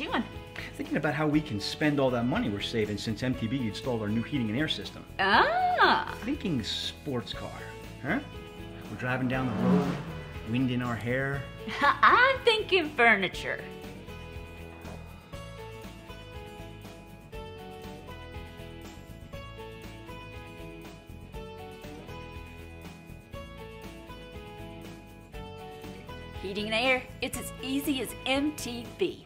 doing? Thinking about how we can spend all that money we're saving since MTB installed our new heating and air system. Ah, Thinking sports car, huh? We're driving down the road, wind in our hair. I'm thinking furniture. Heating and air, it's as easy as MTB.